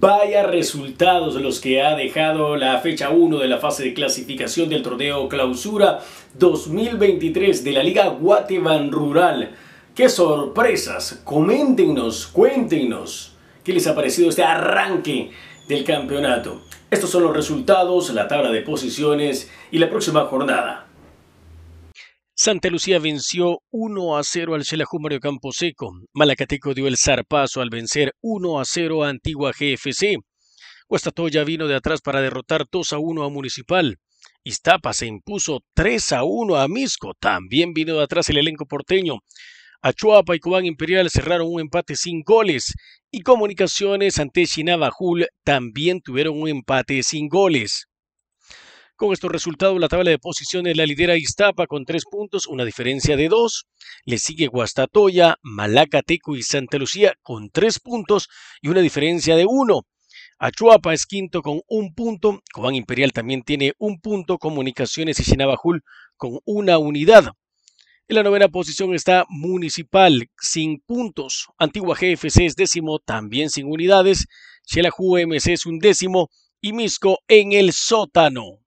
Vaya resultados los que ha dejado la fecha 1 de la fase de clasificación del torneo Clausura 2023 de la Liga Guateban Rural. ¡Qué sorpresas! Coméntenos, cuéntenos qué les ha parecido este arranque del campeonato. Estos son los resultados, la tabla de posiciones y la próxima jornada. Santa Lucía venció 1 a 0 al Xelajú Mario Camposeco. Malacateco dio el zarpazo al vencer 1 a 0 a Antigua GFC. Huastatoya vino de atrás para derrotar 2 a 1 a Municipal. Iztapa se impuso 3 a 1 a Misco. También vino de atrás el elenco porteño. Achuapa y Cubán Imperial cerraron un empate sin goles. Y Comunicaciones ante Chinabajul también tuvieron un empate sin goles. Con estos resultados, la tabla de posiciones la lidera Iztapa con tres puntos, una diferencia de dos. Le sigue Guastatoya, Malacateco y Santa Lucía con tres puntos y una diferencia de uno. Achuapa es quinto con un punto. Cobán Imperial también tiene un punto. Comunicaciones y Chinabajul con una unidad. En la novena posición está Municipal, sin puntos. Antigua GFC es décimo, también sin unidades. Xelajú MC es un décimo. Y Misco en el sótano.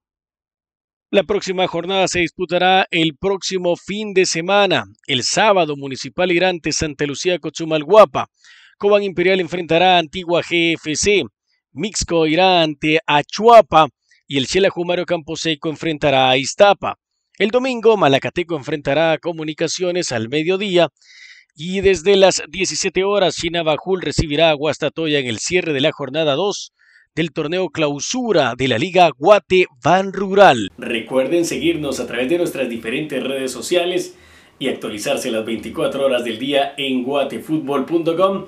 La próxima jornada se disputará el próximo fin de semana. El sábado, Municipal irá ante Santa Lucía Cochumalguapa. Cobán Imperial enfrentará a Antigua GFC. Mixco irá ante Achuapa. Y el Chela Jumaro Camposeco enfrentará a Iztapa. El domingo, Malacateco enfrentará a Comunicaciones al mediodía. Y desde las 17 horas, China Bajul recibirá a Guastatoya en el cierre de la jornada 2 del torneo clausura de la Liga Guate Van Rural. Recuerden seguirnos a través de nuestras diferentes redes sociales y actualizarse las 24 horas del día en guatefutbol.com.